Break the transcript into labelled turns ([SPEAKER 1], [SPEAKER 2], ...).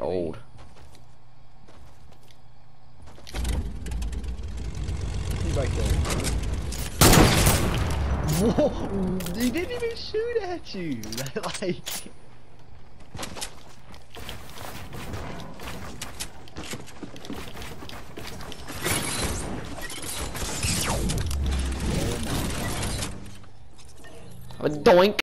[SPEAKER 1] old. Whoa, he didn't even shoot at you! like...
[SPEAKER 2] A doink!